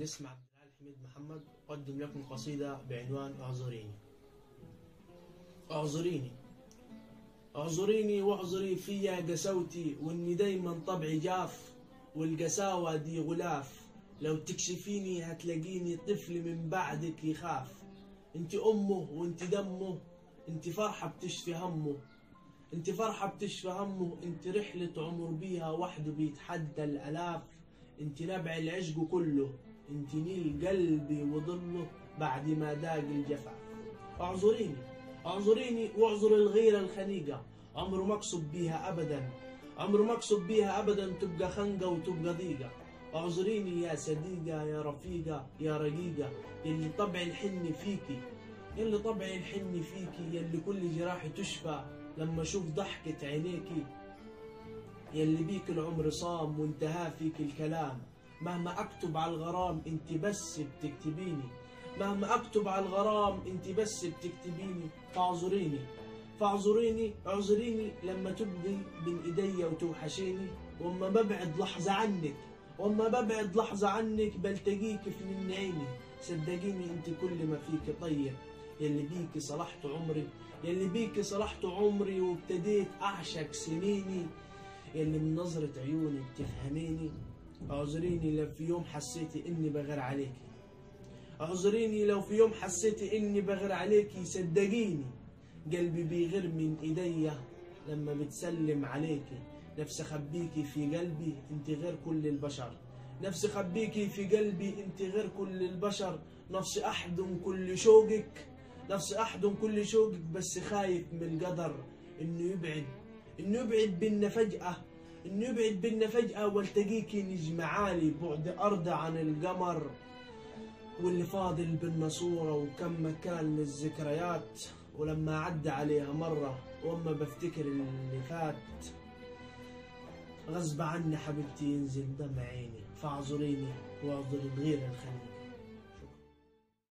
الاسم عبد حميد محمد أقدم لكم قصيدة بعنوان اعذريني. اعذريني. اعذريني واعذري فيا قسوتي وإني دايما طبعي جاف والقساوة دي غلاف. لو تكشفيني هتلاقيني طفل من بعدك يخاف. انت أمه وانت دمه انت فرحة بتشفي همه. انت فرحة بتشفي همه انت رحلة عمر بيها وحده بيتحدى الألاف. انت نبع العشق كله. انت نيل قلبي وظله بعد ما داق الجفاف اعذريني اعذريني واعذر الغيرة الخنيقة عمره ما اقصد بيها ابدا عمره ما اقصد بيها ابدا تبقى خنقة وتبقى ضيقة. اعذريني يا صديقة يا رفيقة يا رقيقة. يلي طبع الحن فيكي يلي طبع الحن فيكي يلي كل جراحي تشفى. لما أشوف ضحكة عينيكي يلي بيك العمر صام وانتهى فيك الكلام. مهما أكتب على الغرام أنت بس بتكتبيني. مهما أكتب على الغرام أنت بس بتكتبيني. فاعذريني. فاعذريني اعذريني لما تبقي بين إيديا وتوحشيني. واما ببعد لحظة عنك. واما ببعد لحظة عنك بلتقيك في من عيني. صدقيني أنت كل ما فيك طيب. يلي بيك صلحت عمري. يلي بيك صلحت عمري وابتديت أعشق سنيني. يلي من نظرة عيونك تفهميني أعذريني لو في يوم حسيتي إني بغير عليكي أعذريني لو في يوم حسيتي إني بغير عليكي صدقيني قلبي بيغير من إيديا لما بتسلم عليكي نفسي اخبيكي في قلبي أنت غير كل البشر. نفسي اخبيكي في قلبي أنت غير كل البشر. نفسي احضن كل شوقك نفسي احضن كل شوقك بس خايف من القدر إنه يبعد. إنه يبعد بينا فجأة. إنه يبعد بينا فجأة والتقيكي نجم عالي بعد أرض عن القمر واللي فاضل بينا صورة وكم مكان للذكريات. ولما عدى عليها مرة وأما بفتكر اللي فات غصب عني حبيبتي ينزل دمع عيني فاعذريني واعذر الغير الخليج